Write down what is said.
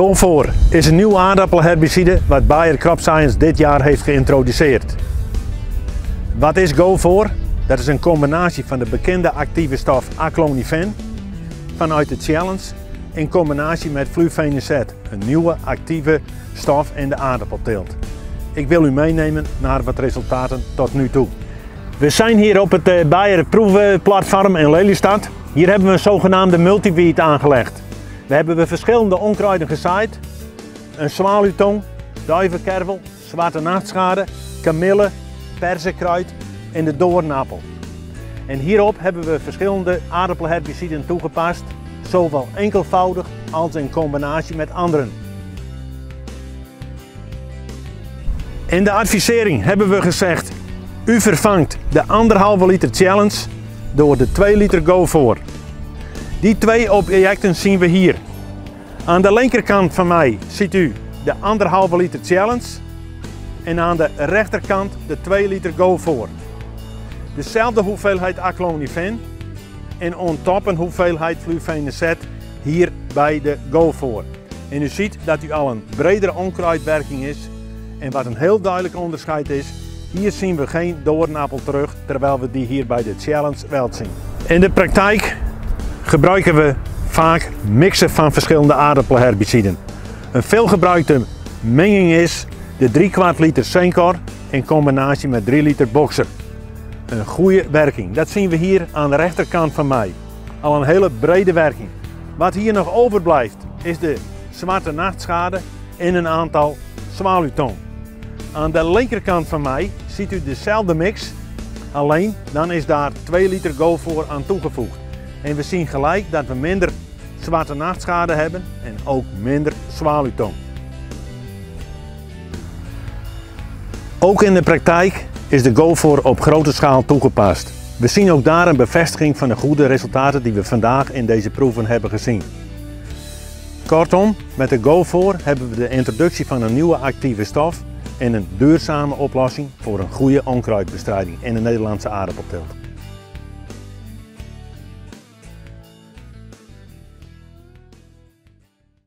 GoFor is een nieuw aardappelherbicide wat Bayer Crop Science dit jaar heeft geïntroduceerd. Wat is GoFor? Dat is een combinatie van de bekende actieve stof aclonifen vanuit de Challenge in combinatie met flufenicet, een nieuwe actieve stof in de aardappelteelt. Ik wil u meenemen naar wat resultaten tot nu toe. We zijn hier op het eh, Bayer proefplatform in Lelystad. Hier hebben we een zogenaamde multiweed aangelegd. We hebben verschillende onkruiden gezaaid. Een zwaluwtong, duivenkervel, zwarte nachtschade, kamille, perzenkruid en de doornappel. En hierop hebben we verschillende aardappelherbiciden toegepast, zowel enkelvoudig als in combinatie met anderen. In de advisering hebben we gezegd, u vervangt de 1,5 liter challenge door de 2 liter go voor. Die twee objecten zien we hier. Aan de linkerkant van mij ziet u de 1,5 liter challenge en aan de rechterkant de 2 liter go voor. Dezelfde hoeveelheid aclonifen en on top een hoeveelheid flufenacet hier bij de go voor. En u ziet dat u al een bredere onkruidwerking is en wat een heel duidelijk onderscheid is, hier zien we geen doornappel terug, terwijl we die hier bij de challenge wel zien. In de praktijk gebruiken we mixen van verschillende aardappelherbiciden. Een veelgebruikte menging is de 3 kwart liter Sencor in combinatie met 3 liter Boxer. Een goede werking. Dat zien we hier aan de rechterkant van mij. Al een hele brede werking. Wat hier nog overblijft is de zwarte nachtschade in een aantal zwaluwtoon. Aan de linkerkant van mij ziet u dezelfde mix, alleen dan is daar 2 liter go voor aan toegevoegd. En we zien gelijk dat we minder zwarte nachtschade hebben en ook minder zwaluwtoon. Ook in de praktijk is de GoFor op grote schaal toegepast. We zien ook daar een bevestiging van de goede resultaten die we vandaag in deze proeven hebben gezien. Kortom, met de GoFor hebben we de introductie van een nieuwe actieve stof en een duurzame oplossing voor een goede onkruidbestrijding in de Nederlandse aardappelteelt.